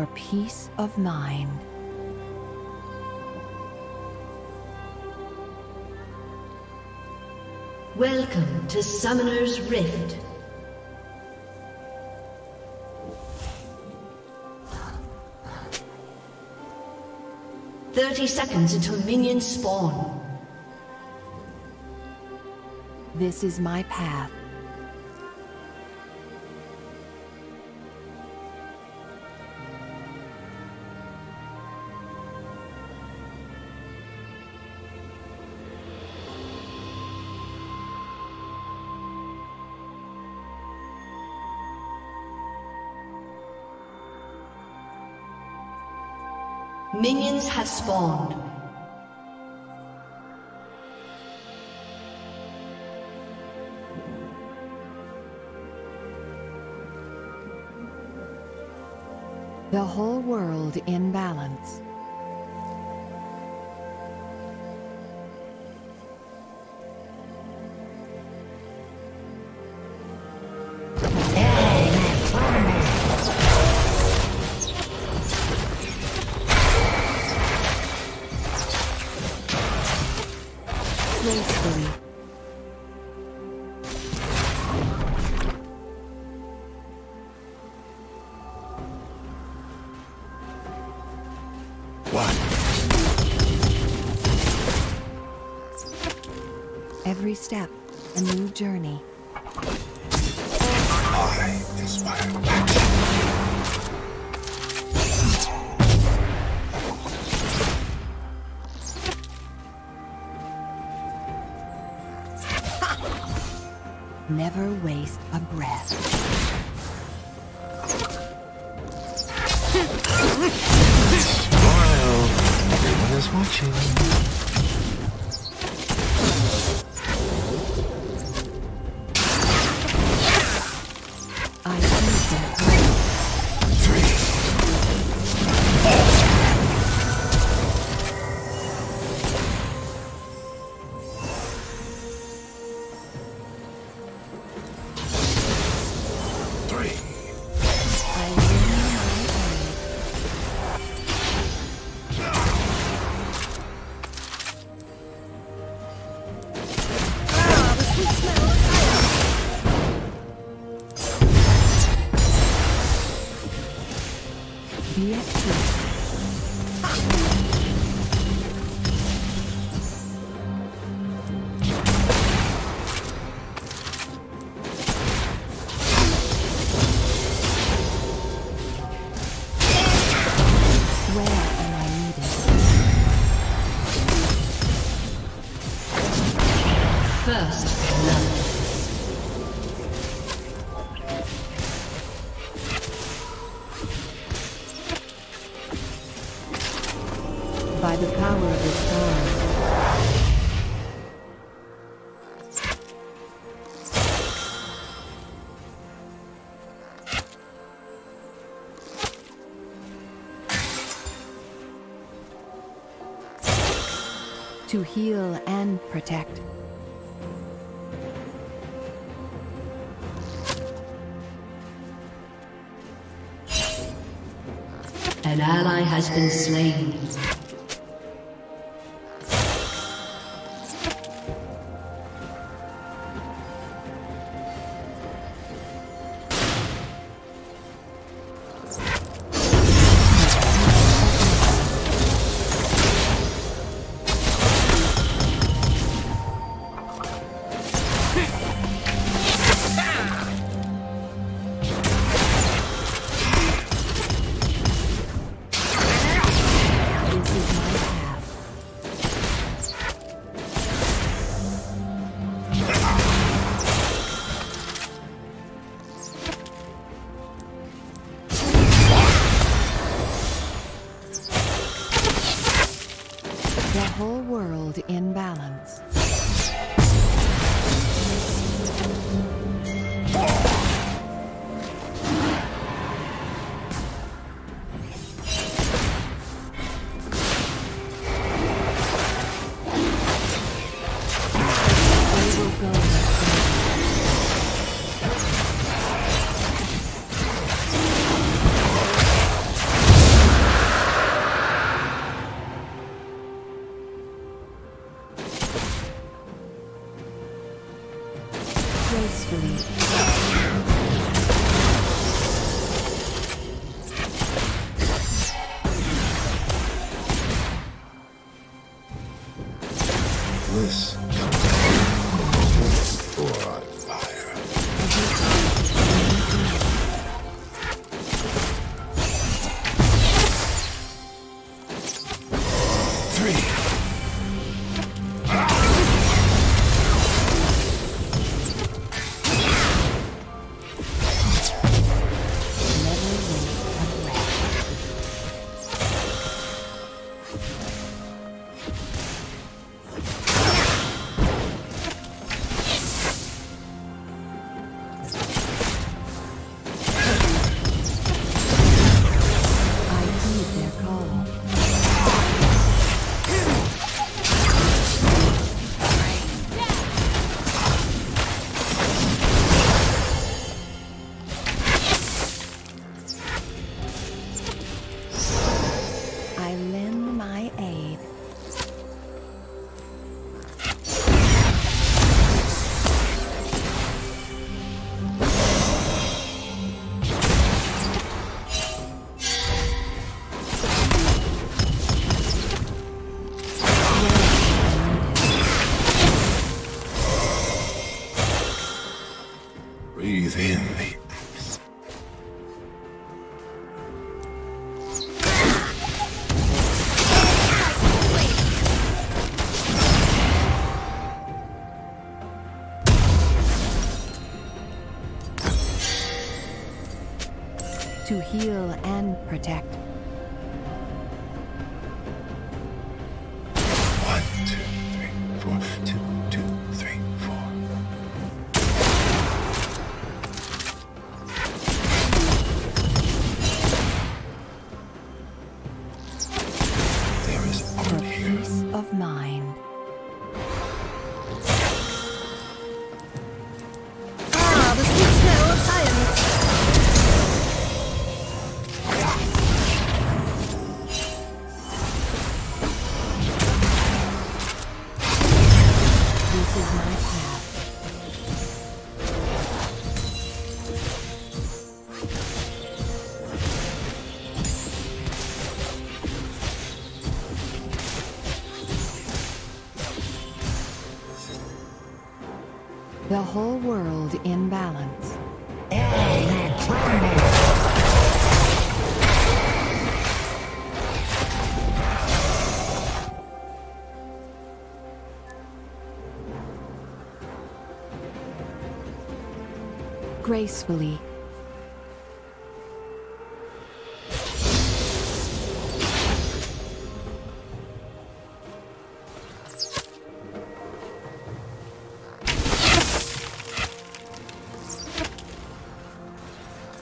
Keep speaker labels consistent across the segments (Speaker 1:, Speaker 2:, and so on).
Speaker 1: for peace of mind.
Speaker 2: Welcome to Summoner's Rift. Thirty seconds until minions spawn.
Speaker 1: This is my path.
Speaker 2: Minions have spawned.
Speaker 1: The whole world in balance. To heal and protect.
Speaker 2: An ally has been slain.
Speaker 1: The whole world in balance. to heal and protect. gracefully.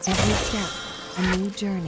Speaker 1: Every step, a new journey.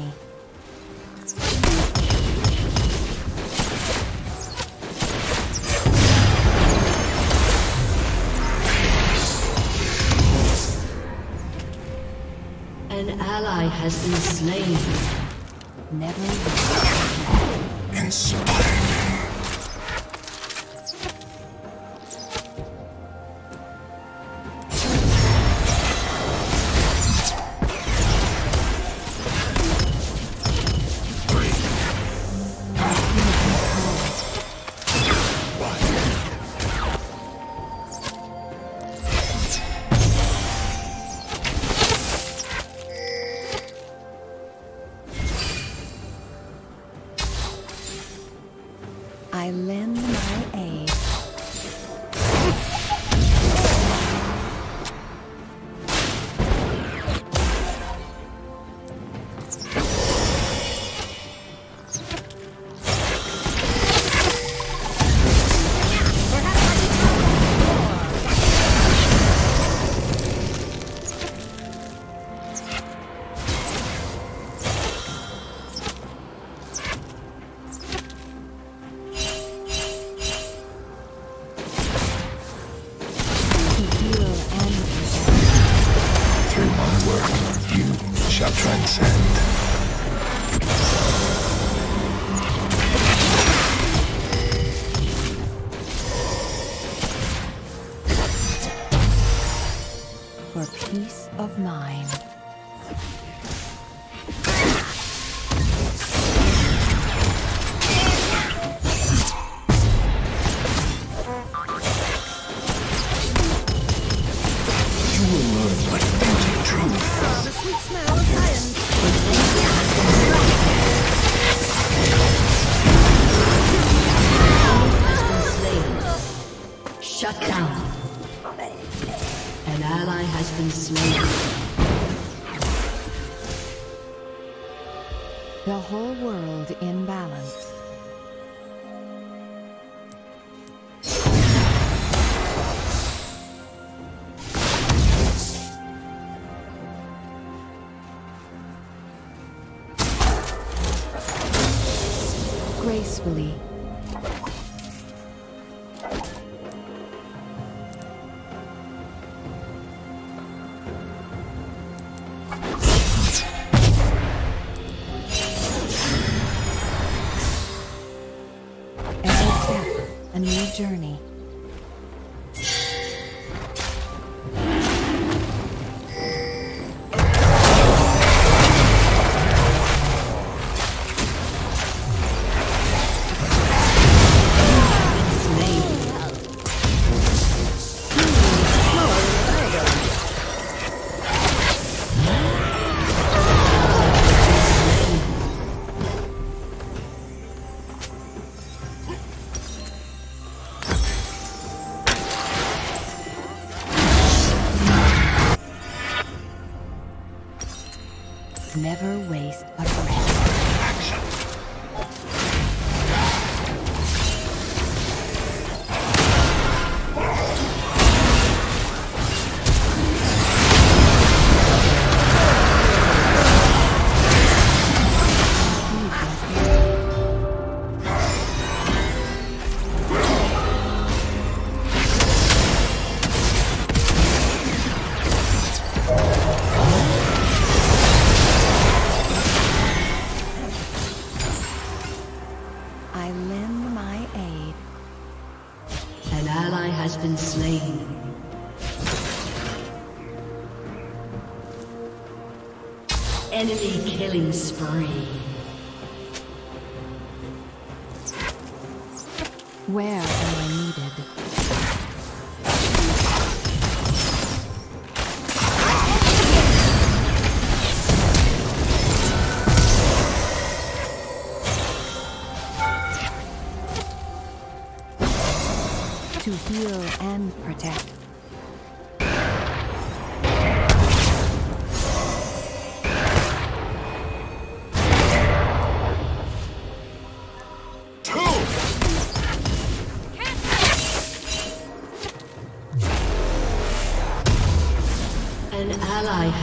Speaker 1: I lend my aid.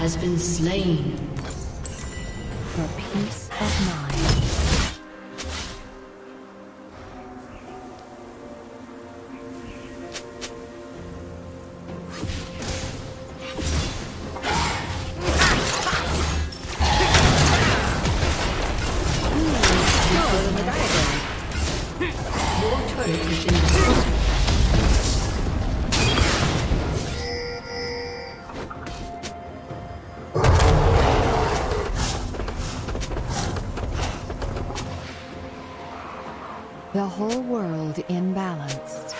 Speaker 2: Has been slain.
Speaker 1: The whole world in balance.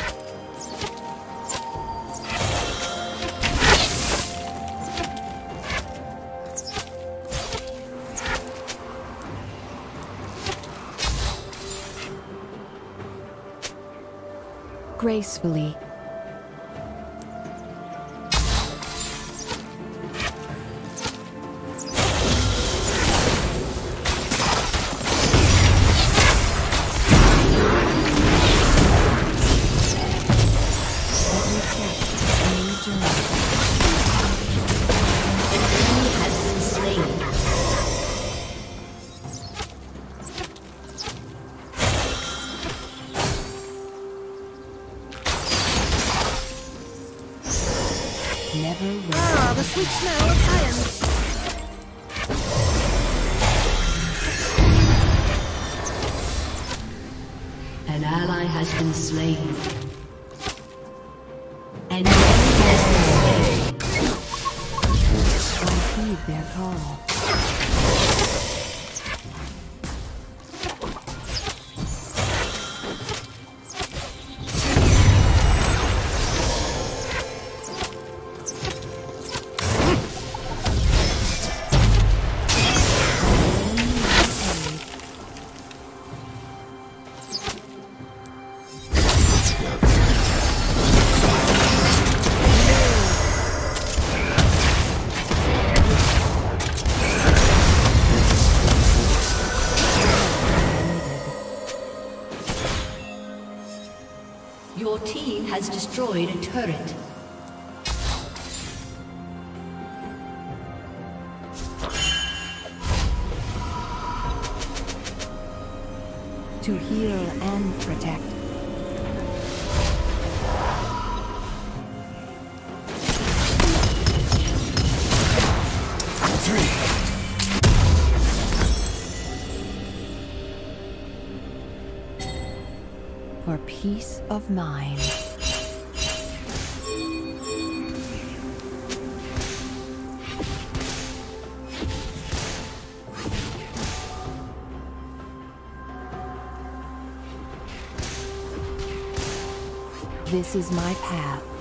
Speaker 1: Gracefully.
Speaker 2: Has destroyed
Speaker 1: a
Speaker 2: turret.
Speaker 1: To heal and protect. For peace of mind. This is my path.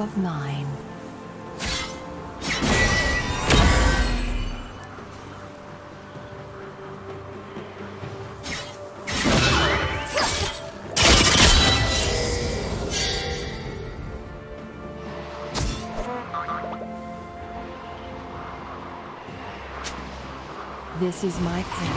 Speaker 1: Of mind. This is my path.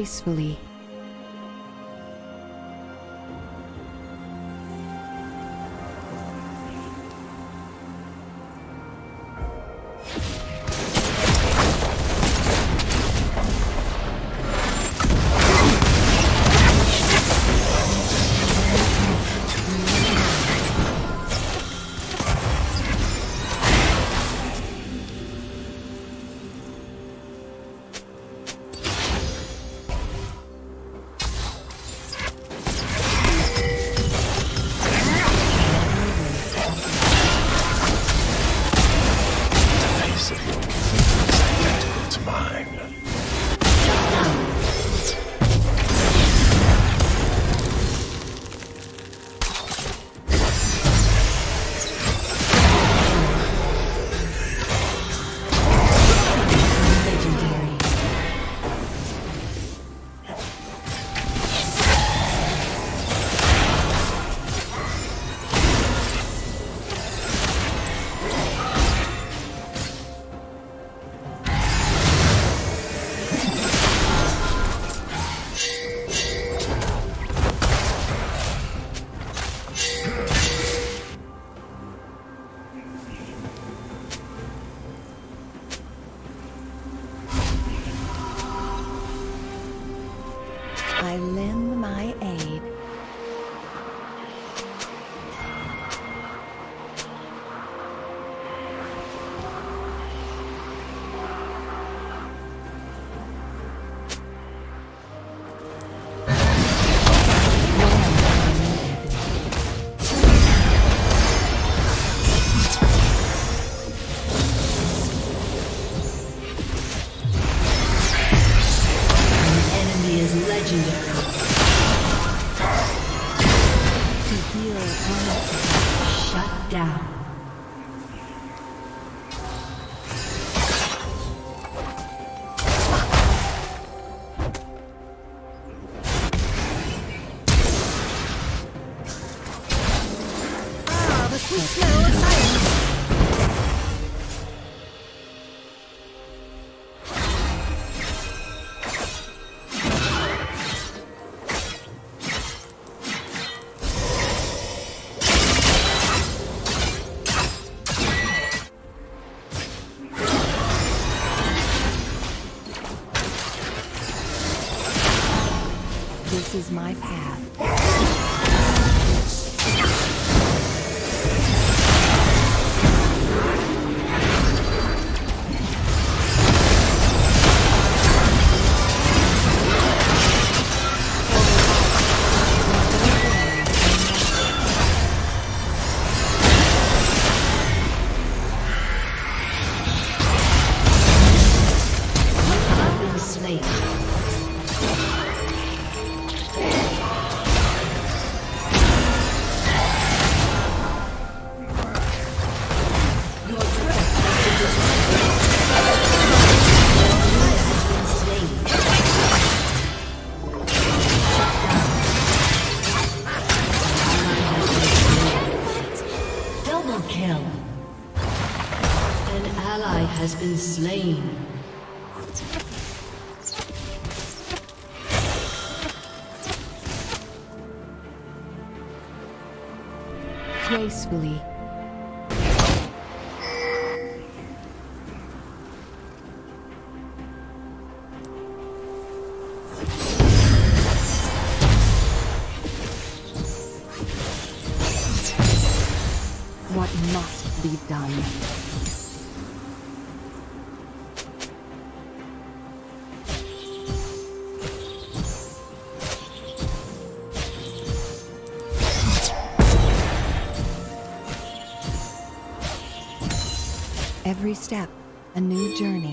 Speaker 1: Gracefully. My path. Every step, a new journey.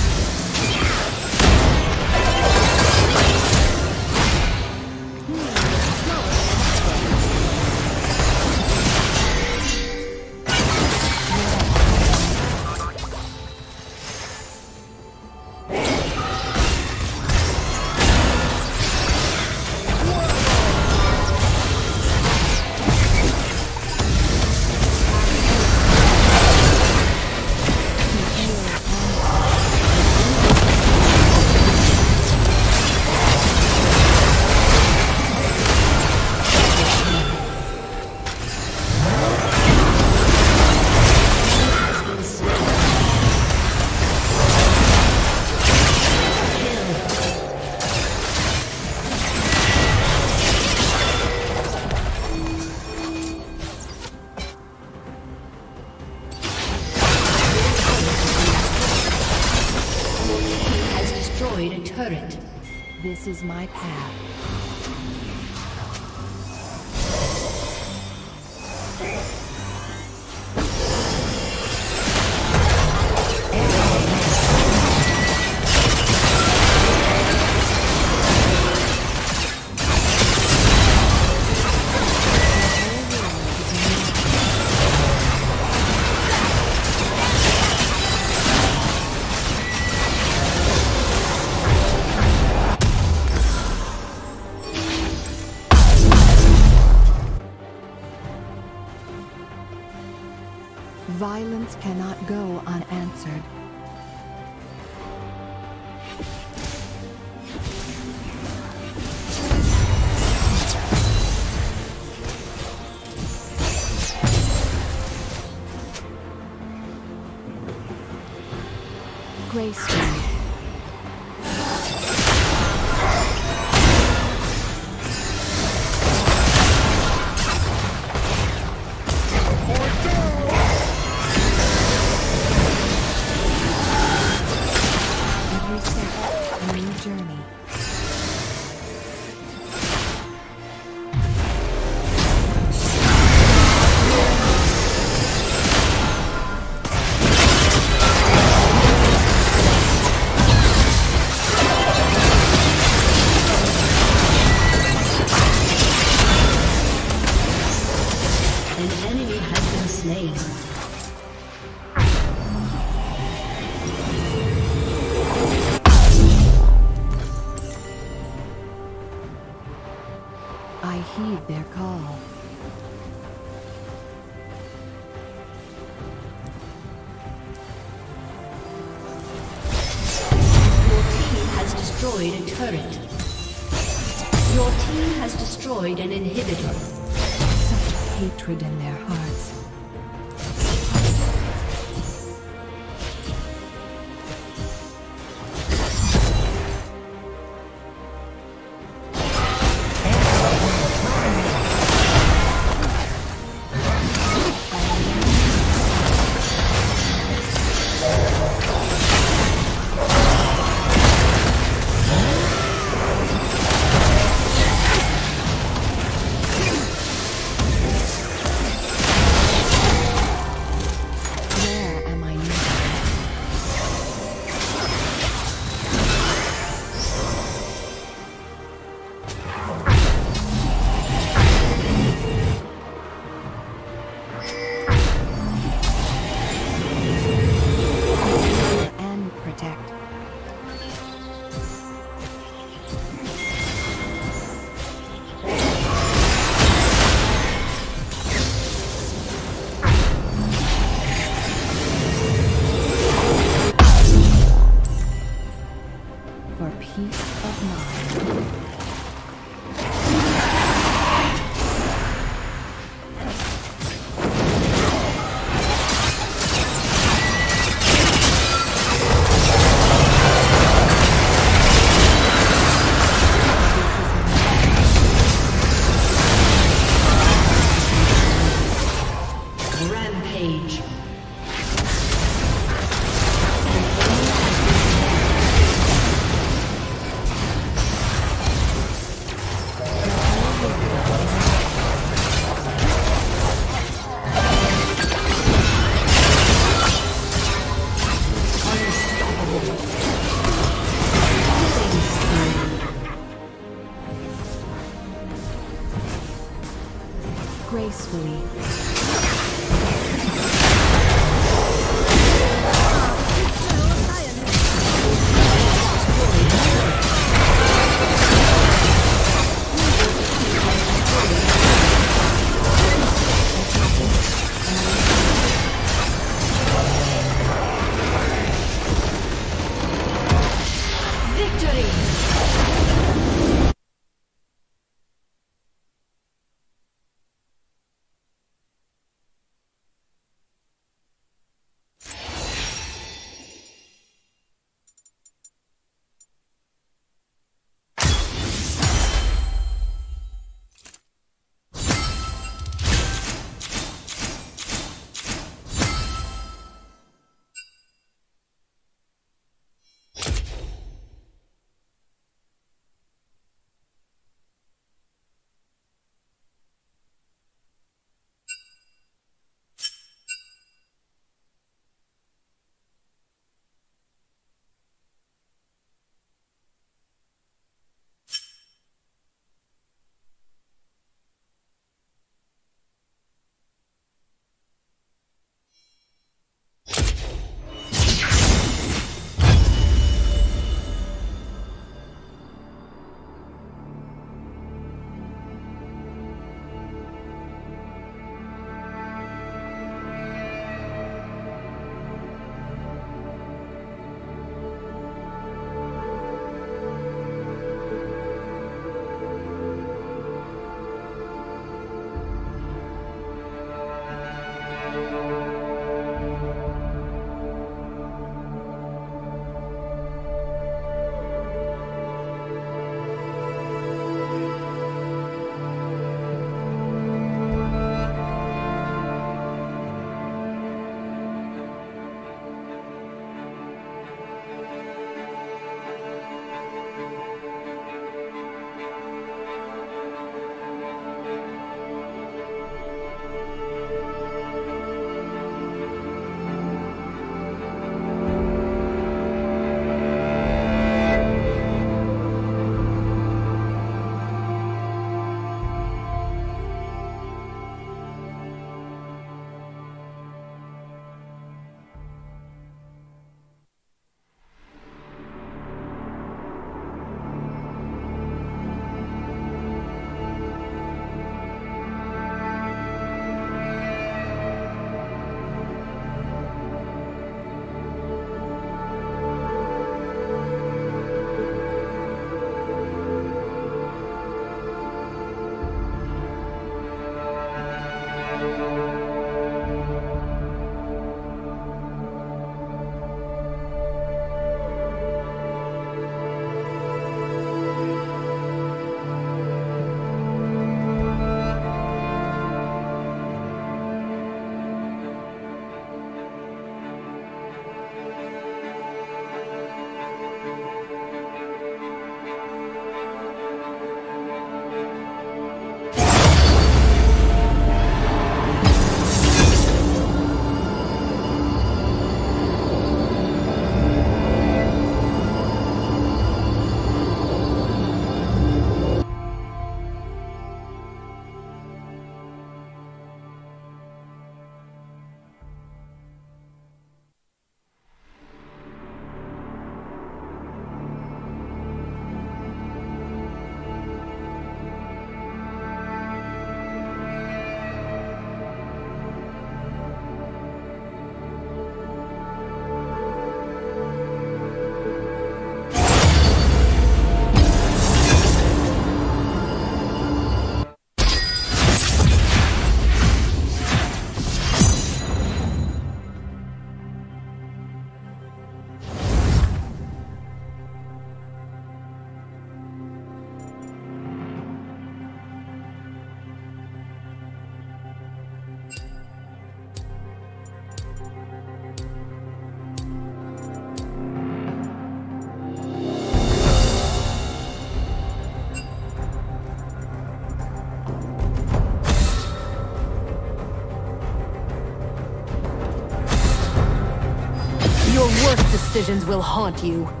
Speaker 3: Decisions will haunt you.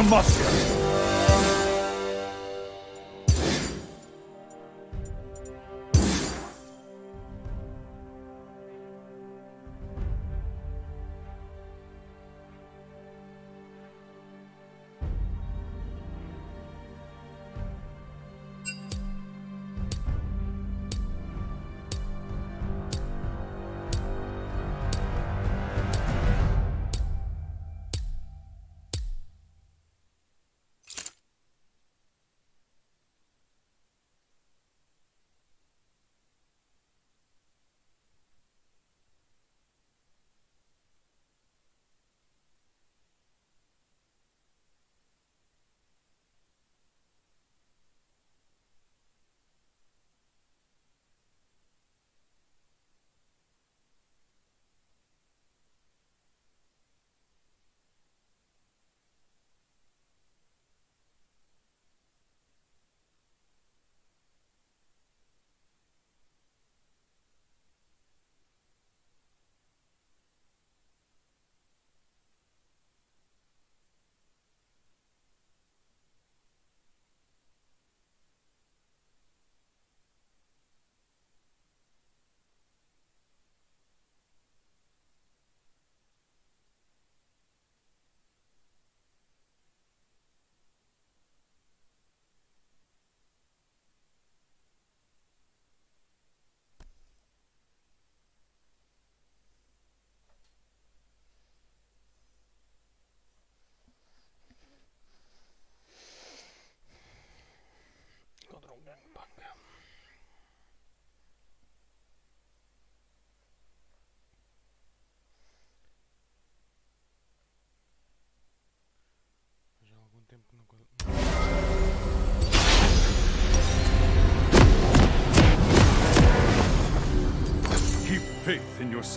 Speaker 4: Always for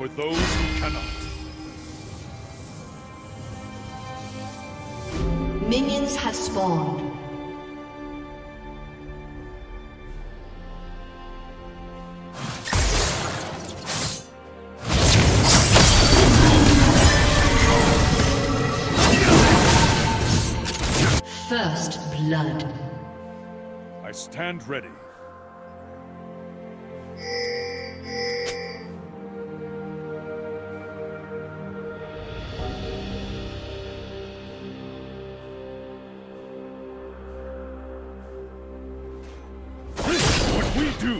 Speaker 4: for those who cannot.
Speaker 2: Minions have spawned. First blood.
Speaker 4: I stand ready.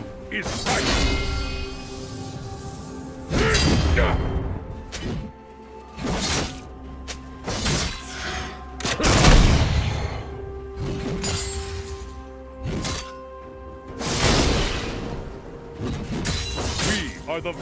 Speaker 4: do We are the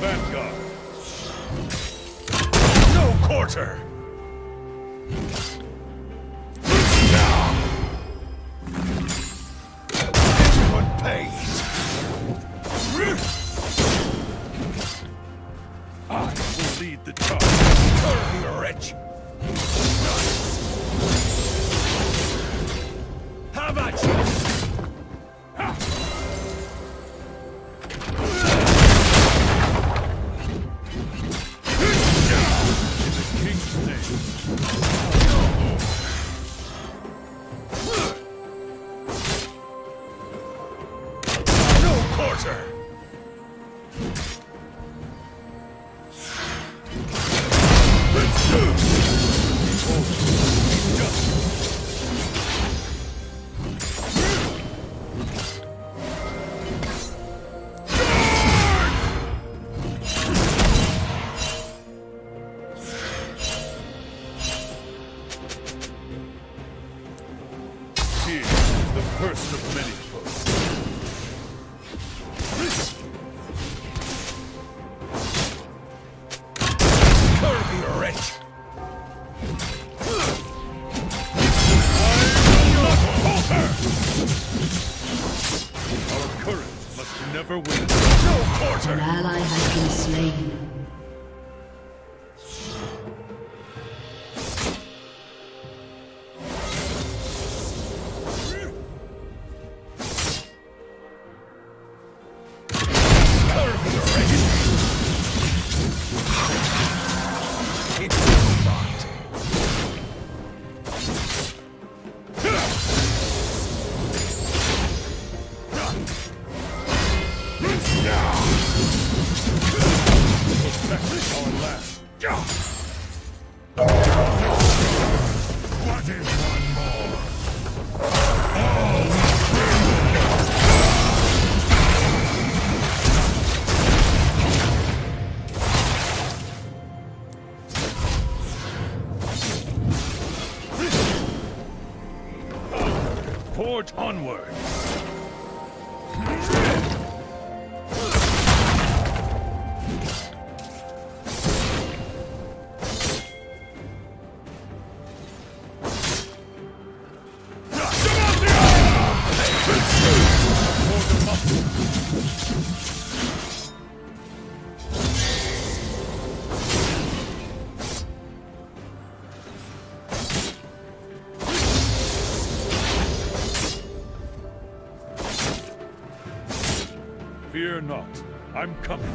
Speaker 4: coming.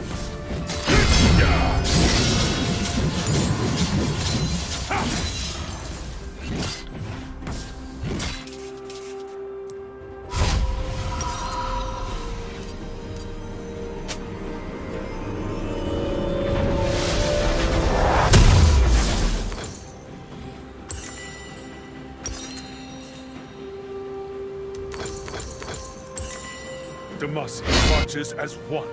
Speaker 4: Demacia marches as one.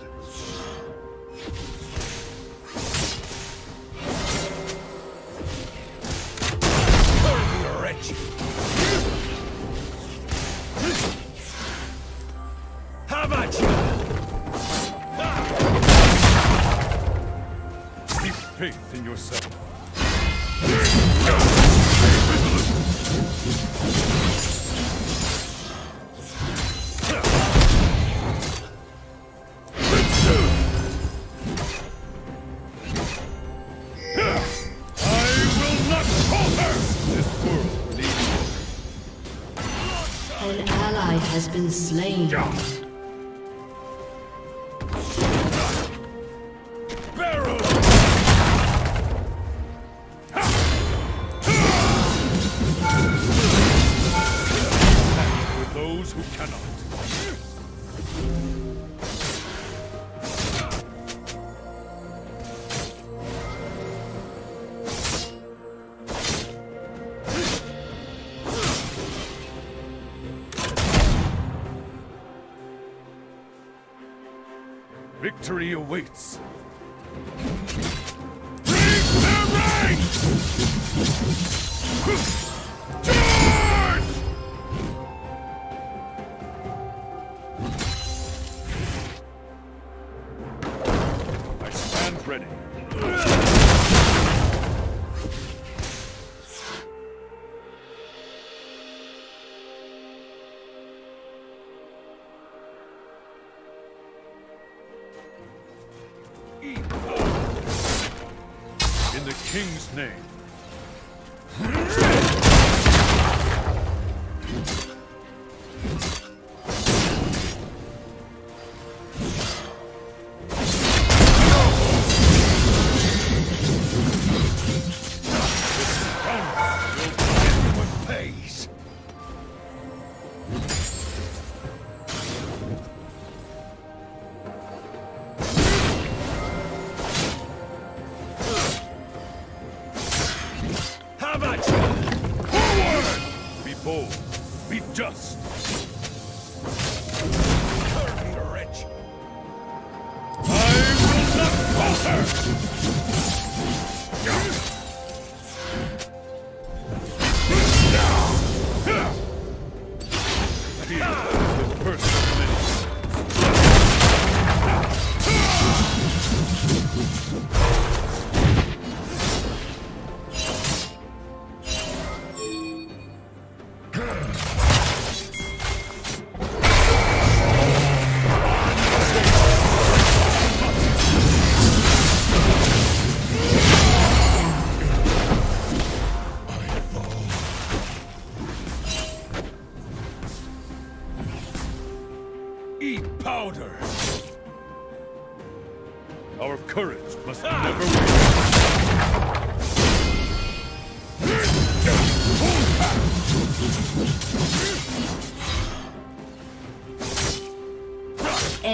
Speaker 4: In the king's name.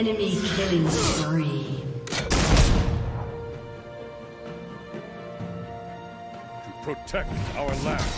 Speaker 2: Enemy killing spree.
Speaker 4: To protect our land.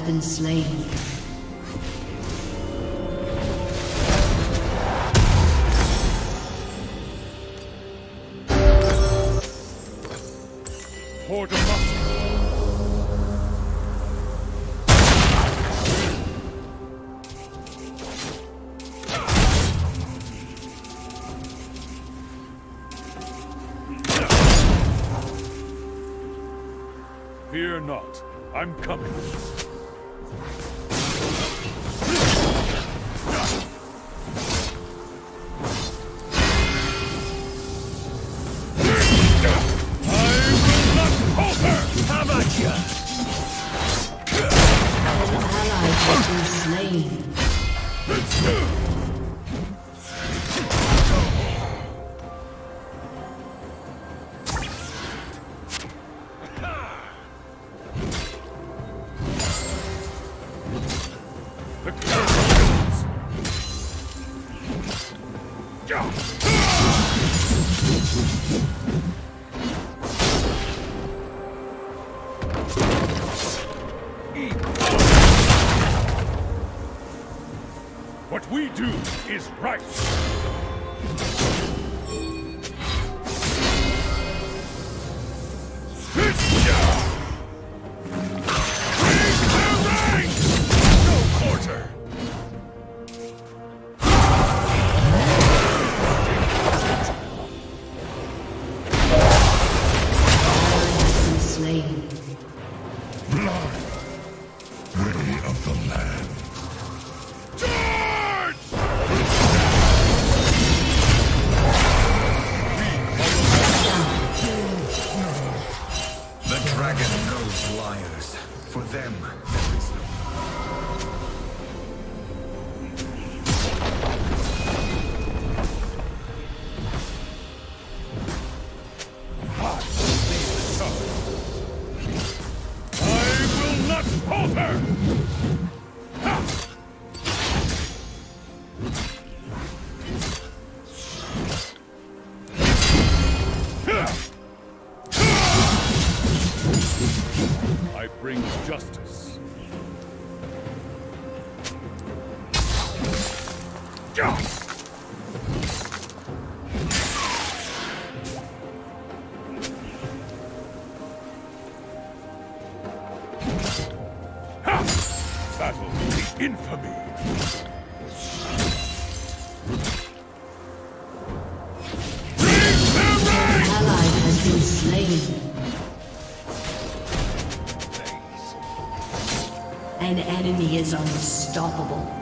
Speaker 2: has been slain.
Speaker 4: Fear not, I'm coming. right.
Speaker 5: him. is
Speaker 2: unstoppable.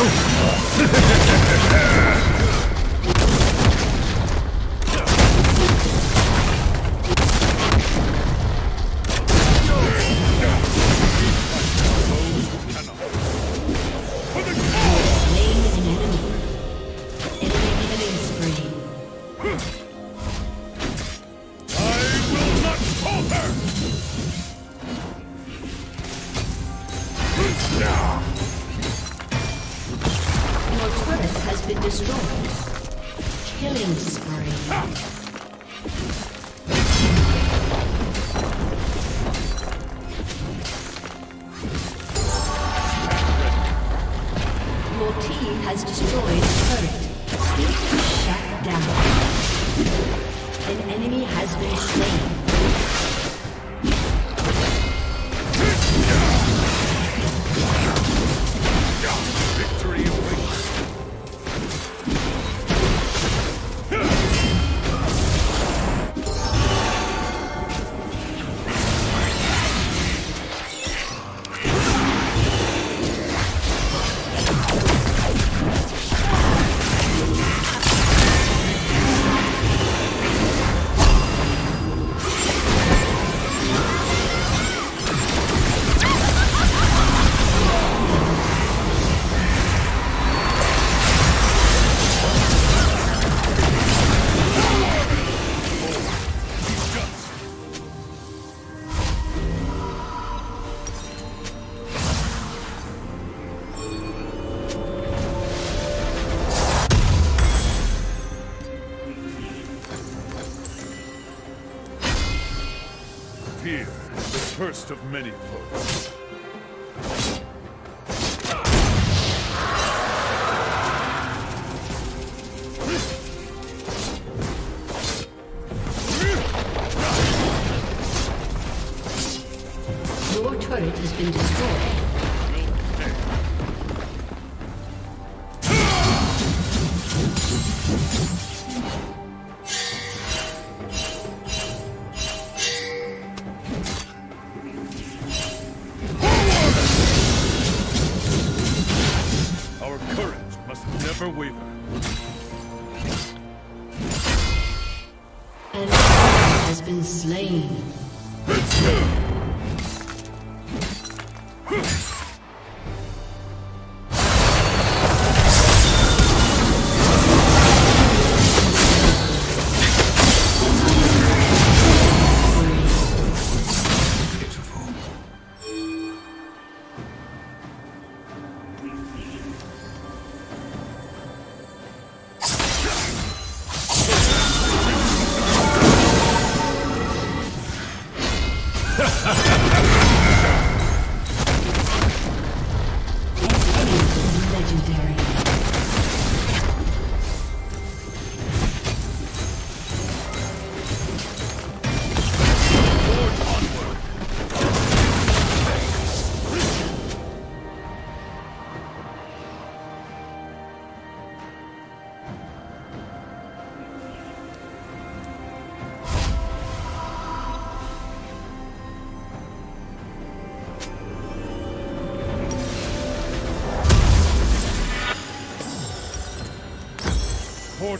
Speaker 4: Oh!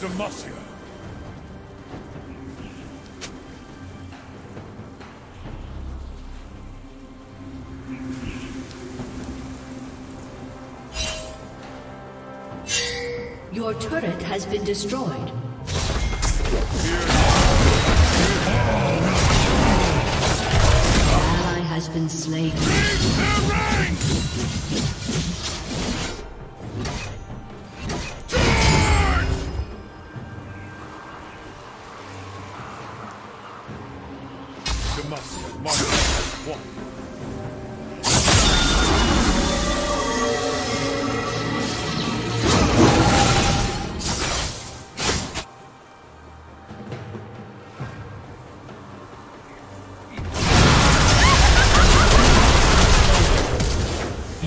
Speaker 4: Demacia.
Speaker 2: Your turret has been destroyed.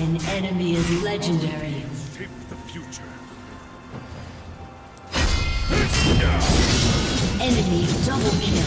Speaker 2: An enemy is legendary.
Speaker 4: Shape the future.
Speaker 2: Enemy double kill.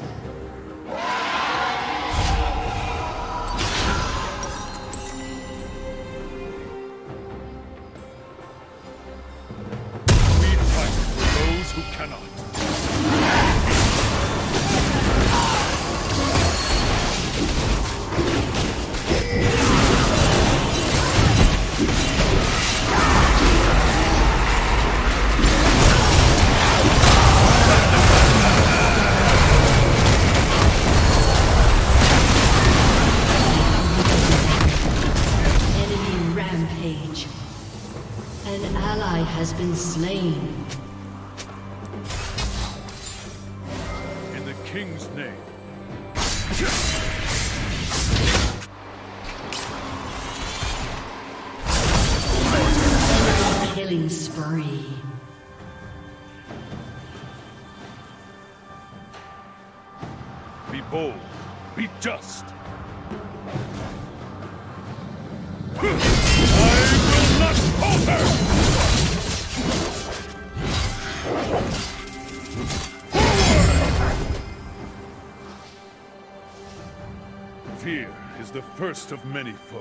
Speaker 4: first of many foes.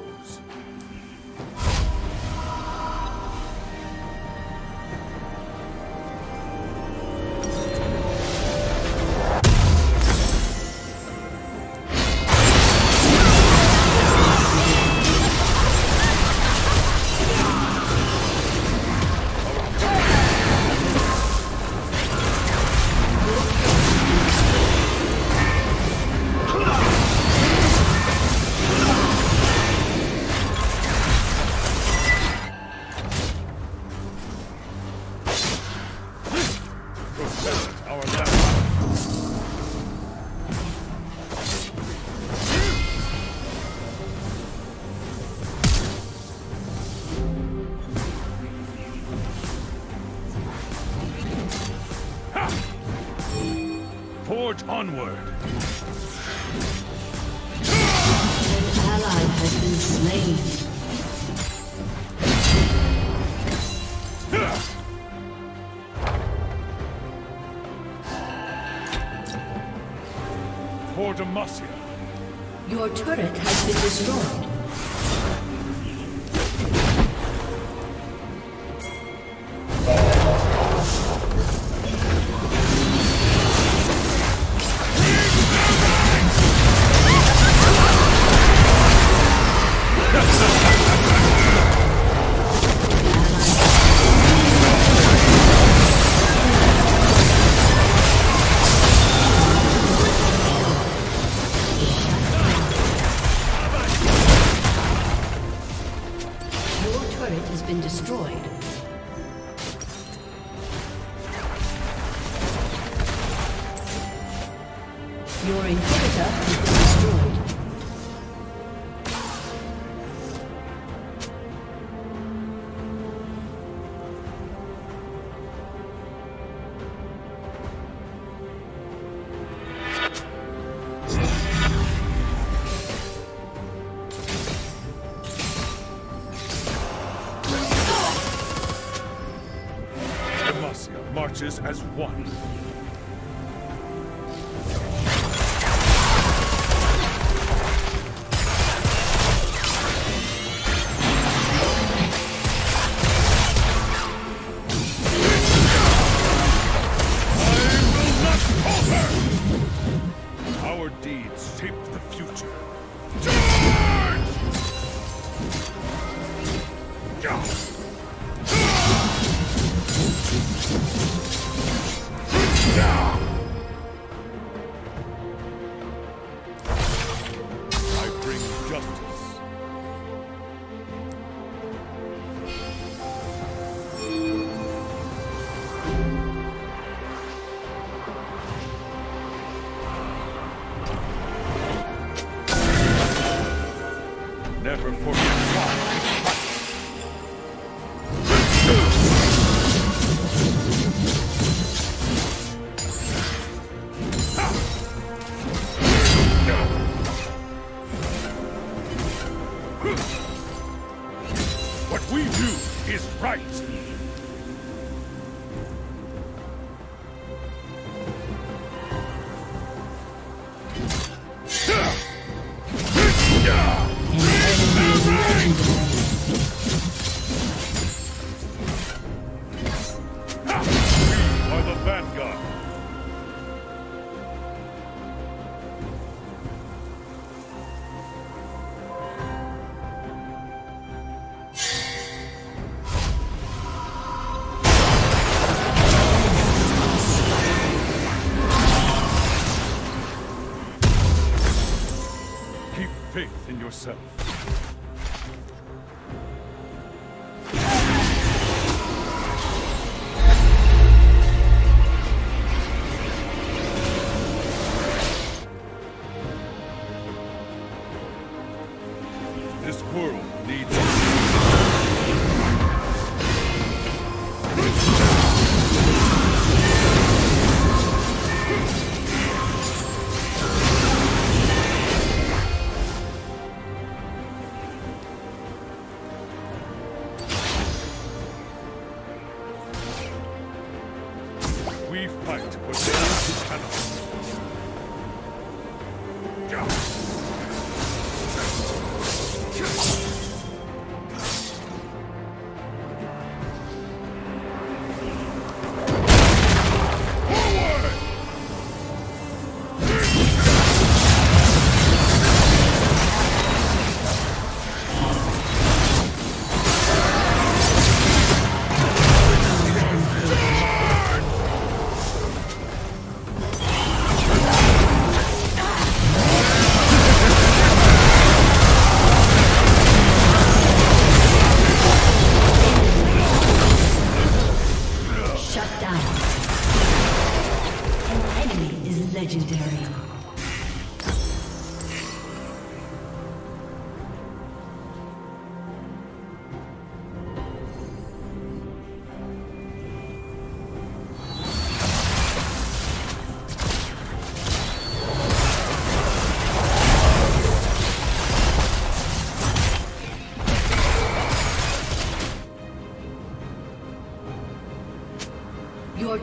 Speaker 4: Demacia.
Speaker 2: Your turret has been destroyed.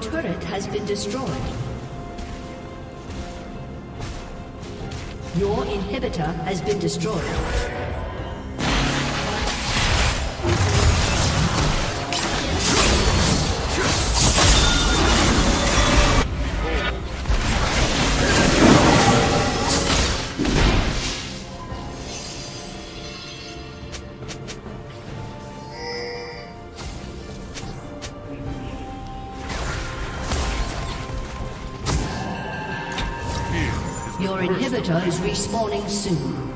Speaker 2: turret has been destroyed. Your inhibitor has been destroyed. turret
Speaker 4: is
Speaker 2: respawning soon.